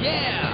Yeah!